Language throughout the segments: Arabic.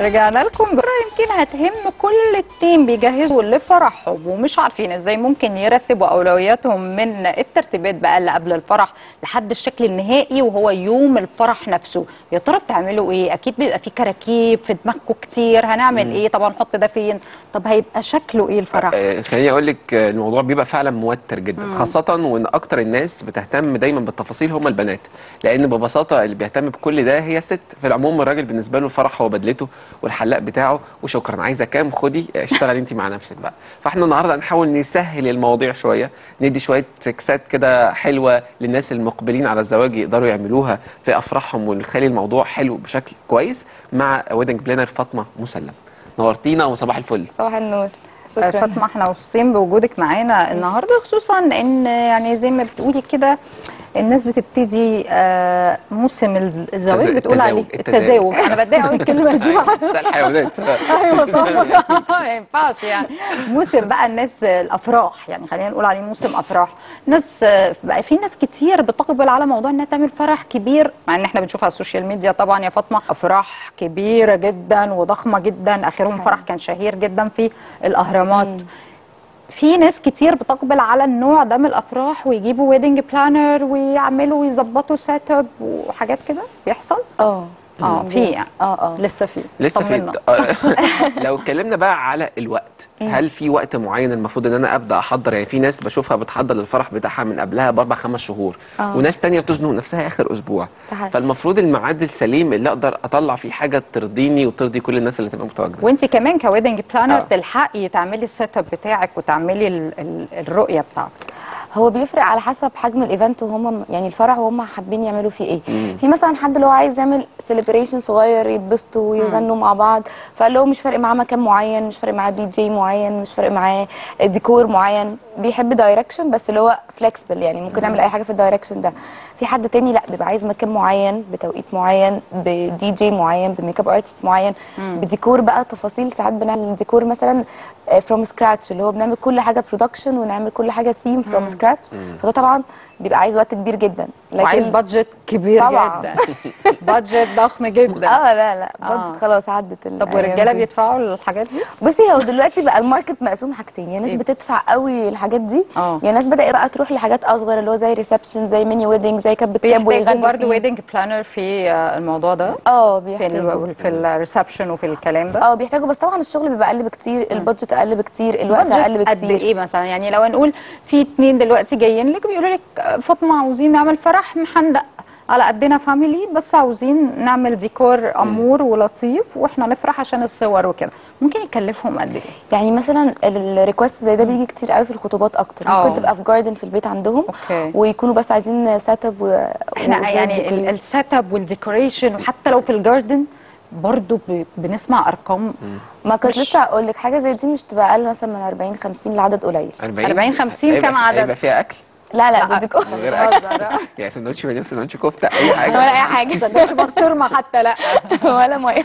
رجعنا لكم بقى يمكن هتهم كل التيم بيجهزوا لفرحهم ومش عارفين إزاي ممكن يرتبوا أولوياتهم من الترتيبات بقى اللي قبل الفرح لحد الشكل النهائي وهو يوم الفرح نفسه. يا ترى بتعملوا إيه؟ أكيد بيبقى في كراكيب في دماغكم كتير. هنعمل إيه؟ طب هنحط ده فين؟ طب هيبقى شكله إيه الفرح؟ آه، خليني أقول لك آه، الموضوع بيبقى فعلا موتر جدا خاصة وإن أكتر الناس بتهتم دايما بالتفاصيل هم البنات. لأن ببساطة اللي بيهتم بكل ده هي الست في العموم الراجل بالنسبة له الفرح هو بدلته. والحلاق بتاعه وشكرا. عايزة كام؟ خدي آه، اشتغل انت مع نفسك بقى. فاحنا النهارده هنحاول نسهل المواضيع شوية ندي شوية tricks ات كده حلوة للناس المقبلين على الزواج يقدروا يعملوها في أفراحهم ونخلي الموضوع حلو بشكل كويس مع wedding planner فاطمة مسلم. نورتينا وصباح الفل. صباح النور. آه، شكرا فاطمة إحنا مبسوطين بوجودك معانا النهارده خصوصا إن يعني زي ما بتقولي كده الناس بتبتدي آه، موسم الزواج بتقول عليه التزاوج. التزاوج. أنا بتضايق قوي الكلمة دي. ده الحيوانات. أيوه صح. ما ينفعش يعني. موسم بقى الناس الأفراح. يعني خلينا نقول عليه موسم أفراح. ناس بقى في ناس كتير بتقبل على موضوع إنها تعمل فرح كبير مع إن إحنا بنشوف على ال social media طبعا يا فاطمة. أفراح كبيرة جدا وضخمة جدا. آخرهم فرح كان شهير جدا في الأهرامات. في ناس كتير بتقبل على النوع ده من الافراح ويجيبوا wedding planner ويعملوا ويظبطوا setup وحاجات كده؟ بيحصل؟ آه. آه في يعني. آه آه. لسه في لسه. في آه، لو اتكلمنا بقى على الوقت هل في وقت معين المفروض إن أنا أبدأ أحضر؟ يعني في ناس بشوفها بتحضر للفرح بتاعها من قبلها بأربع خمس شهور آه. وناس تانية بتزنق نفسها آخر أسبوع. حقيقي. فالمفروض الميعاد السليم اللي أقدر أطلع فيه حاجة ترضيني وترضي كل الناس اللي تبقى متواجدة. وأنت كمان ك wedding planner آه. تلحقي تعملي ال setup بتاعك وتعملي ال ال الرؤية بتاعتك. هو بيفرق على حسب حجم ال event وهم يعني الفرح وهم حابين يعملوا فيه إيه. في مثلا حد اللي هو عايز يعمل celebration صغير يتبسطوا ويغنوا مع بعض فاللي هو مش فارق معاه مكان معين مش فارق معاه دي جي معين مش فارق معاه ديكور معين. بيحب direction بس اللي هو flexible يعني ممكن نعمل أي حاجة في ال direction ده. في حد تاني لا بيبقى عايز مكان معين بتوقيت معين بدي جي معين ب makeup artist معين بديكور بقى تفاصيل ساعات بنعمل ديكور مثلا from scratch اللي هو بنعمل كل حاجة production ونعمل كل حاجة theme from scratch فده طبعا بيبقى عايز وقت كبير جدا وعايز budget كبير طبعا. جدا budget ضخم جدا آه لا لا آه. budget خلاص عدت طب والرجالة. بيدفعوا الحاجات دي بصي هو دلوقتي بقى ال market مقسوم حاجتين يا ناس إيه؟ بتدفع قوي الحاجات دي آه. يا ناس بدأ بقى تروح لحاجات أصغر اللي هو زي reception زي mini wedding زي كتب كتاب بيحتاجوا ويغنوا برضه. wedding planner في آه، الموضوع ده آه في بيحتاجوا ال في ال reception وفي الكلام ده آه بيحتاجوا بس طبعا الشغل بيبقى أقل بكتير ال budget أقل بكتير الوقت أقل قد بكتير إيه مثلا يعني لو نقول في اتنين دلوقتي جايين لك بيقولوا لك آه، فاطمة عاوزين نعمل فرح محندق على قدنا family بس عاوزين نعمل ديكور أمور ولطيف وإحنا نفرح عشان الصور وكده ممكن يكلفهم قد إيه يعني مثلا ال request زي ده بيجي كتير قوي في الخطوبات أكتر آه. ممكن تبقى في garden في البيت عندهم okay. ويكونوا بس عايزين setup و إحنا يعني. ال setup وال decoration وحتى لو في ال garden برضو ب- بنسمع أرقام ما كنت مش- لسه هقول لك حاجة زي دي مش تبقى أقل مثلا من 40 50 لعدد قليل 40 50 هيبقى- كام عدد؟ هيبقى فيها أكل لا لا ديكور. من غير اكل آه. يعني سندوتش بانيه سندوتش كفتة أي حاجة. ولا أي حاجة سندوتش بسطرمة حتى لا. ولا مية.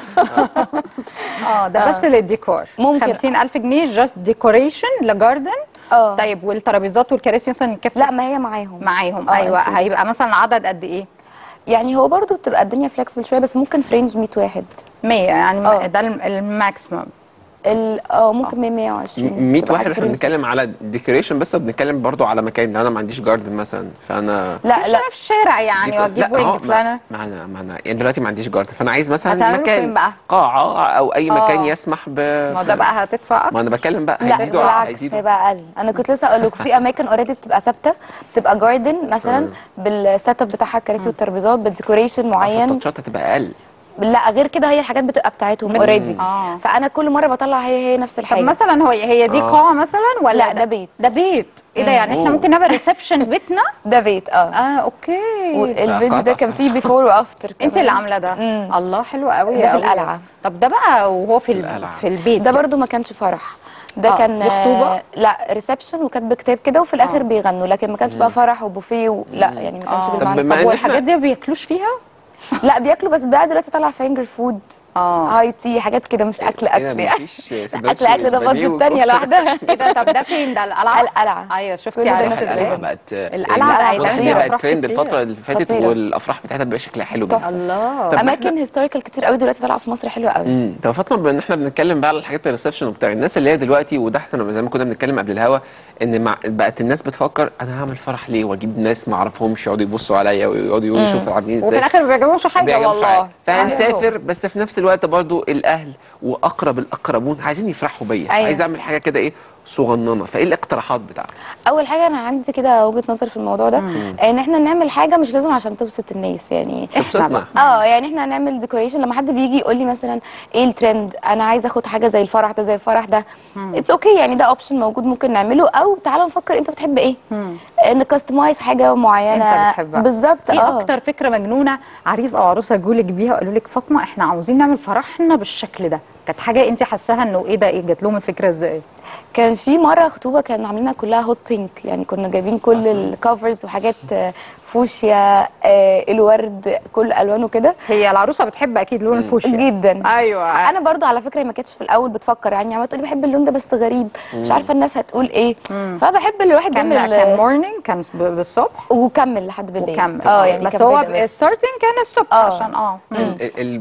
آه ده بس للديكور. ممكن. 50000 جنيه just decoration ل garden. آه. طيب والترابيزات والكراسي مثلا يكفي؟ لا ما هي معاهم. معاهم. آه، أيوه. هيبقى مثلا عدد قد إيه؟ يعني هو برضو بتبقى الدنيا flexible شوية بس ممكن في range 100 واحد. 100 يعني آه. ده الم- ال maximum. ال- آه ممكن 100 120 100 بتبقى واحد إحنا. بنتكلم على decoration بس وبنتكلم برضو على مكان. أنا ما عنديش garden مثلا فأنا لا مش لا. في الشارع يعني وأجيب لا، wedding planner ما ما أنا ما أنا يعني دلوقتي ما عنديش garden فأنا عايز مثلا مكان بقى؟ قاعة أو أي آه. مكان يسمح ب ما ده بقى هتدفع ما أكتر. أنا بتكلم بقى لا هيزيدوا بالعكس هيزيدوا. هيبقى أقل. أنا كنت لسه أقول لكم في أماكن already بتبقى ثابتة بتبقى garden مثلا بال setup بتاعها الكراسي والترابيزات بال decoration معين. ال touch ات هتبقى أقل. لا غير كده هي الحاجات بتبقى بتاعتهم already آه. فأنا كل مرة بطلع هي هي نفس طب الحاجة مثلا هو هي دي آه. قاعة مثلا ولا لا، ده بيت. ده بيت إيه ده يعني إحنا. ممكن نعمل reception بيتنا ده بيت آه آه okay والفيديو ده. كان فيه before و after انت اللي عاملة ده مم. الله حلو قوي ده في قوي. القلعة. طب ده بقى وهو في. في البيت ده برضو ما كانش فرح ده آه، كان؟ آه، لا reception وكتب كتاب كده وفي الآخر آه. بيغنوا لكن ما كانش بقى فرح وبوفيه و... لا يعني ما كانش آه بالمعنى طب إن والحاجات دي ما بياكلوش فيها لا بياكلوا بس بقى دلوقتي طالع finger food آه. high tea حاجات كده مش أكل هنا أكل يعني. مفيش أكل أكل ده بانيه وكفتة. لوحدها. كده طب ده فين؟ ده القلعة؟ القلعة. أيوه شفتي عرفت إزاي؟ القلعة بقت هي عايزة بقت ترند. الفترة اللي فاتت. والأفراح بتاعتها بقى شكلها حلو جدا. الله أماكن historical كتير قوي دلوقتي طالعة في مصر حلوة قوي. امم طب فاطمة بما إن إحنا بنتكلم بقى على الحاجات ال reception وبتاع الناس اللي هي دلوقتي وده إحنا زي ما كنا بنتكلم قبل الهوا إن مع بقت الناس بتفكر أنا هعمل فرح ليه؟ وأجيب ناس ما أعرفهمش يقعدوا يبصوا عليا ويقعدوا يقولوا شوفوا عاملين وفي إزاي. الآخر ما بيعجبهمش حاجة والله حاجة. يعني فهنسافر بس في نفس الوقت برضو الأهل وأقرب الأقربون عايزين يفرحوا بيا أيوة. عايز أعمل حاجة كده إيه صغننة. فإيه الاقتراحات بتاعتك؟ أول حاجة أنا عندي كده وجهة نظر في الموضوع ده إن إحنا نعمل حاجة مش لازم عشان تبسط الناس يعني تبسطنا. آه يعني إحنا هنعمل decoration لما حد بيجي يقول لي مثلا إيه الترند أنا عايزة أخد حاجة زي الفرح ده زي الفرح ده. it's okay okay يعني ده option موجود ممكن نعمله. أو تعالى نفكر أنت بتحب إيه؟ نcustomize حاجة معينة. أنت بتحبها. بالظبط إيه آه. أكتر فكرة مجنونة عريس أو عروسة جولك بيها وقالوا لك فاطمة إحنا عاوزين نعمل فرحنا بالشكل ده؟ كانت حاجة انت حاساها انه إيه ده؟ إيه جات لهم الفكرة إزاي؟ كان في مرة خطوبه كانوا عاملينها كلها hot pink يعني كنا جايبين كل ال covers وحاجات فوشيا آه، الورد كل ألوانه كده هي العروسة بتحب أكيد لون الفوشيا جدا أيوه أنا برضو على فكرة ما كانتش في الأول بتفكر يعني عمالة تقولي بحب اللون ده بس غريب مش عارفة الناس هتقول إيه فبحب اللي الواحد كان يعمل كان morning كان بالصبح وكمل لحد بالليل وكمل آه يعني بس هو. ال starting كان الصبح آه. عشان آه مم.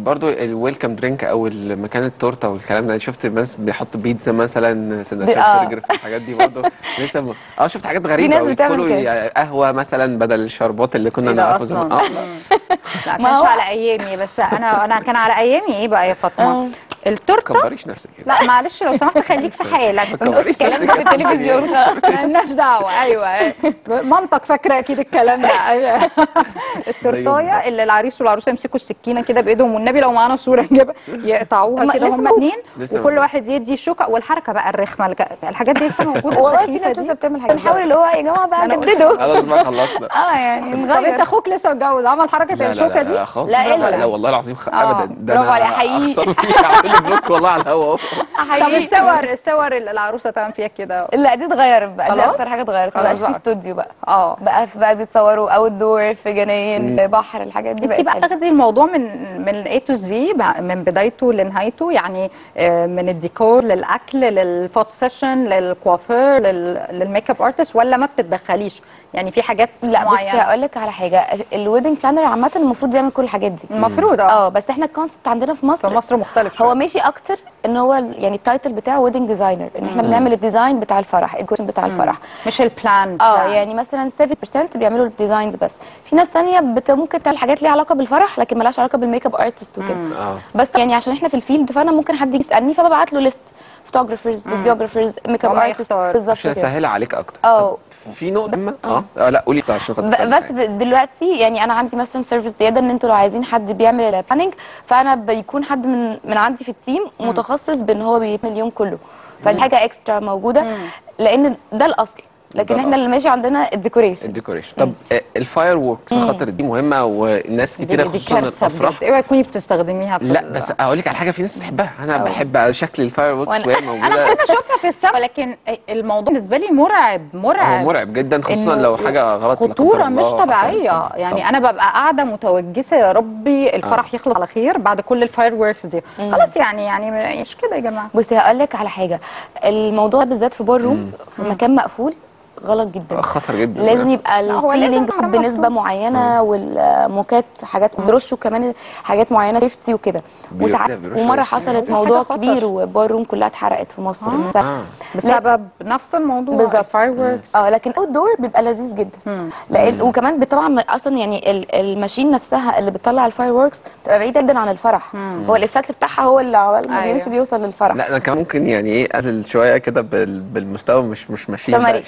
برضو ال welcome drink أو مكان التورتة والكلام ده شفت ناس بيحطوا بيتزا مثلا سندوتشات آه. برجر في الحاجات دي برضو لسه. آه شفت حاجات غريبة ناس أوي. بتعمل كده. قهوة مثلا بدل الشربات اللي كنا إيه نعرفه زمان؟ آه لا ما كانش هو- على أيامي بس أنا أنا كان على أيامي إيه بقى يا آه. فاطمه التورتة؟ كبريش نفسك كده. لا معلش لو سمحت خليك في حالك ما ما الكلام ده في التلفزيون. مالناش دعوة. أيوه. مامتك فاكرة أكيد الكلام ده. أيوة. التورتاية اللي العريس والعروسة يمسكوا السكينة كده بإيدهم والنبي لو معانا صورة نجيبها يقطعوها ما- كده لسه هم موجودة. اتنين وكل. واحد يدي الشوكه والحركة بقى الرخمة الحاجات دي لسه موجودة. والله في ناس. لسه بتعمل حاجة بنحاول اللي هو يا جماعة بقى جددوا خلاص بقى خلصنا. آه يعني طب نغير. أنت أخوك لسه متجوز؟ عمل حركة الشوكة دي لا خالص. لا والله العظيم خ... آه. ابدا ده برافو عليه، حقيقي. block والله على الهوا. طب. الصور الصور اللي العروسة تعمل فيها كده لا دي اتغيرت بقى دي؟ أكتر حاجة اتغيرت ما بقاش في بقى. استوديو بقى آه بقى بقى بيتصوروا outdoor في جناين في بحر الحاجات دي انت بقى. تاخدي الموضوع من من A to Z بقى من بدايته لنهايته يعني آه، من الديكور للأكل لل photo session للكوافير لل- لل makeup artist ولا ما بتتدخليش يعني في حاجات لا بس معينة. هقول لك على حاجة. ال wedding planner عامة المفروض يعمل كل الحاجات دي. المفروض آه. آه بس إحنا ال concept عندنا في مصر في مصر مختلف شوية. هو ماشي أكتر إن هو يعني ال title بتاعه wedding designer إن إحنا بنعمل ال design بتاع الفرح الكوشة بتاع الفرح. مش ال plan آه. يعني مثلا 7% بيعملوا ال designs بس. في ناس تانية بت ممكن تعمل حاجات ليها علاقة بالفرح لكن ملهاش علاقة بال makeup artist وكده آه. بس يعني عشان إحنا في ال field فأنا ممكن حد يجي يسألني فببعت له list photographers videographers makeup artist. بالظبط عشان اسهلها عليك أكتر. آه. في نقطه مهمه آه. آه. لا قولي. عشان خاطر بس دلوقتي يعني أنا عندي مثلا service زيادة إن أنتوا لو عايزين حد بيعمل ال planning فأنا بيكون حد من من عندي في ال team متخصص بإن هو بيعمل اليوم كله. فدي حاجة extra موجودة. لأن ده الأصل. لكن إحنا اللي ماشي عندنا ال decoration. ال decoration طب آه، ال firework عشان خاطر دي مهمة كتيرة دي خصوصا كارثة الأفراح؟ اوعي تكوني بتستخدميها في لا بس أقول لك على حاجة في ناس بتحبها. أنا أوه. بحب شكل ال fireworks وهي أنا موجودة. بحب اشوفها في السما ولكن الموضوع بالنسبة لي مرعب مرعب. هو مرعب جدا خصوصا لو حاجة غلط خطورة مش. طبيعية. يعني. أنا ببقى قاعدة متوجسة يا ربي الفرح يخلص على خير بعد كل ال fireworks دي. خلاص يعني يعني مش كده يا جماعة. بصي هقول لك على حاجة. الموضوع بالذات في ballrooms في مكان مقفول غلط جدا خطر جدا لازم يبقى ال ceiling بنسبة. معينة والموكيت حاجات بيرشوا كمان حاجات معينة safety وكده وساعات ومرة بس. حصلت موضوع خطر. كبير و ballroom كلها اتحرقت في مصر ساعة- آه. بسبب نفس الموضوع بالظبط. آه لكن outdoor بيبقى لذيذ جدا لأن وكمان طبعا أصلا يعني ال- ال machine نفسها اللي بتطلع ال fireworks بتبقى بعيدة جدا عن الفرح هو ال effect بتاعها هو اللي عمال ما أيوة. بيمشي بيوصل للفرح لا أنا كمان ممكن يعني إيه انزل شوية كده بال- بالمستوى مش مش ماشيين شماريخ.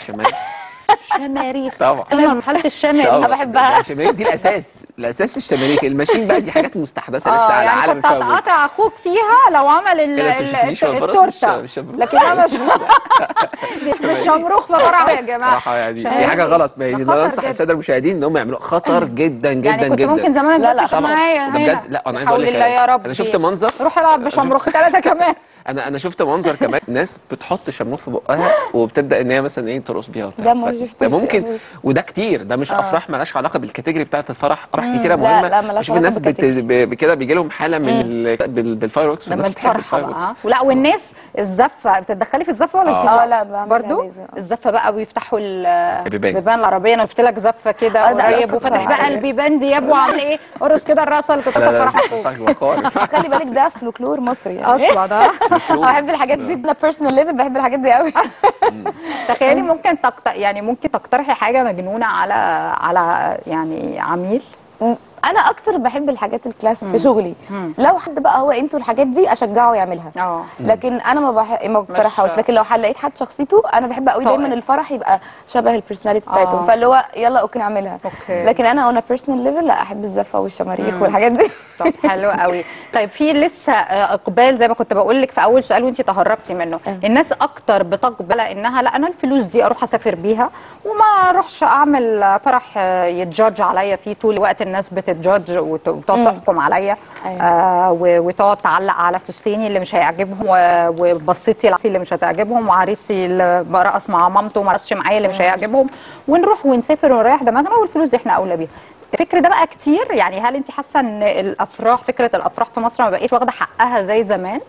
شماريخ طبعا. أنا مرحله الشماريخ. آه، بحبها. ده الشماريخ دي الأساس. الأساس الشماريخ. الماشين بقى دي حاجات مستحدثة لسه آه على يعني عالم كنت. هتقطع أخوك فيها لو عمل ال- التورتة. لكن أنا مش مش مش شمروخ في فرح يا جماعة. صراحة يعني دي. حاجة غلط. ما يعني خطر أنا انصح. الساده المشاهدين إن هم يعملوها خطر جدا جدا يعني كنت جدا. ممكن زمان لا، لا،. معايا لا أنا عايز أقول لك أنا شفت منظر. روح ألعب بشمروخ ثلاثة كمان. أنا أنا شفت منظر كمان ناس بتحط شمروخ في بقها وبتبدا ان هي مثلا إيه ترقص بيها وبتاع ده ما شفتوش ممكن. وده كتير ده مش آه. افراح مالهاش علاقه بالكاتيجوري بتاعه الفرح افراح كتيره لا، مهمه لا، بشوف علاقة الناس. كده بيجي لهم حاله من ال... بال... بالفايروركس لما الفرحه بقى ولا والناس الزفه بتتدخلي في الزفه ولا آه. آه لا لازم. الزفه بقى ويفتحوا ال- البيبان. البيبان العربيه أنا شفت لك زفه كده آه، ده قريب فرح. بقى البيبان دي يا ابو عامل إيه ارقص كده الرقصه اللي كنت لا لا فرحك لا خلي بالك ده فلكلور مصري يعني أصلا ده بحب الحاجات دي أنا بيرسونال ليفل بحب الحاجات دي قوي تخيلي ممكن تقت... يعني ممكن تقترحي حاجة مجنونة على على يعني عميل؟ أنا أكتر بحب الحاجات الكلاسيك في شغلي. لو حد بقى هو قيمته الحاجات دي اشجعه يعملها. آه. لكن أنا ما بح... ما بقترحهاش لكن لو لقيت حد شخصيته أنا بحب قوي. دايما الفرح يبقى شبه ال personality آه. بتاعتهم فاللي هو يلا okay نعملها. okay. لكن أنا أنا personal level لا احب الزفة والشماريخ والحاجات دي. طب حلو قوي. طيب في لسه آه، اقبال زي ما كنت بقول لك في أول سؤال وانت تهربتي منه. آه. الناس أكتر بتقبل إنها لا أنا الفلوس دي أروح أسافر بيها وما أروحش أعمل فرح آه، يتجادج عليا فيه طول الوقت الناس بتتجادج وت- وتقعد. تحكم عليا. أيوة. آه وتقعد تعلق على فستاني اللي مش هيعجبهم وبصيتي اللي مش هتعجبهم وعريسي اللي برقص مع مامته وما رقصش معايا اللي مش هيعجبهم. ونروح ونسافر ونريح دماغنا والفلوس دي إحنا أولى بيها. الفكر ده بقى كتير يعني هل انت حاسة إن الأفراح فكرة الأفراح في مصر ما بقيش واخدة حقها زي زمان؟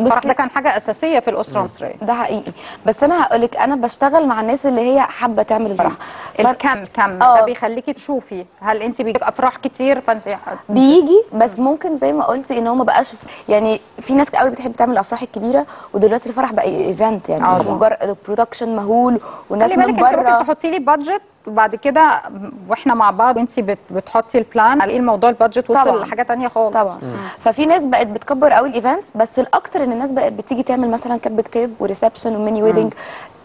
الفرح ده كان حاجة أساسية في الأسرة المصرية. ده حقيقي. بس أنا هقول لك أنا بشتغل مع الناس اللي هي حابة تعمل الفرح فر- الكم كم. آه. ده بيخليكي تشوفي هل انت بيجيك أفراح كتير فانت بيجي بس ممكن زي ما قلتي إن هو ما بقاش يعني في ناس قوي بتحب تعمل الافراح الكبيرة ودلوقتي الفرح بقى event يعني آه. مش. مجرد production مهول والناس خلي من بالك انت ممكن بره. تحطي لي budget وبعد كده وإحنا مع بعض وانت بت بتحطي ال plan الاقي الموضوع ال budget وصل طبعا. لحاجة تانية خالص. طبعا. ففي ناس بقت بتكبر قوي ال events بس الأكتر إن الناس بقت بتيجي تعمل مثلا كتب كتاب و reception و mini wedding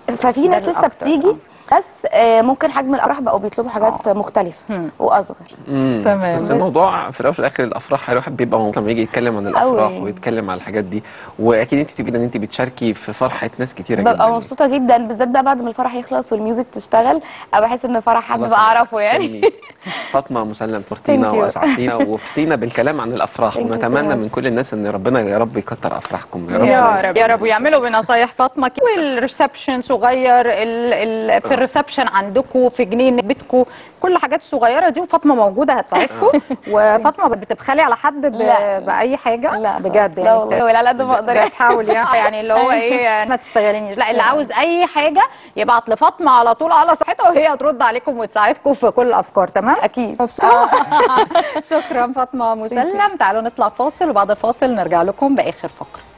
ففي ناس لسه بتيجي بس آه، ممكن حجم الأفراح بقوا بيطلبوا حاجات مختلفة وأصغر مم. تمام. بس بس- الموضوع في الأول وفي الآخر الأفراح الواحد بيبقى مبسوط لما يجي يتكلم عن الأفراح أوي. ويتكلم عن الحاجات دي وأكيد أنت بتبقي إن أنت بتشاركي في فرحة ناس كتيرة جدا ببقى مبسوطة جدا بالذات بقى بعد ما الفرح يخلص وال music تشتغل أبقى بحس إن فرح حد بقى أعرفه يعني. فاطمة مسلم you. وأسعدتينا وفتينا بالكلام عن الأفراح. ونتمنى من. كل الناس إن ربنا يا رب يكتر أفراحكم. يا رب. يا رب. يا رب. ويعملوا بنصايح فاطمة. كده. والريسبشن صغير؟ ال ال في الريسبشن عندكم في جنينه بيتكم كل الحاجات الصغيره دي وفاطمة موجودة هتساعدكم وفاطمة بتبخلي على حد. بأي حاجة؟ لا. بجد لا يعني والله بحاول على قد ما أقدر. يعني. بتحاول يعني يعني اللي هو إيه ما تستغلنيش. لا اللي عاوز أي حاجة يبعت لفاطمة على طول على صحتها وهي هترد عليكم وتساعدكم في كل الأفكار. تمام؟ أكيد. مبسوطه شكرا فاطمة مسلم. تعالوا نطلع فاصل وبعد الفاصل نرجع لكم بآخر فقرة.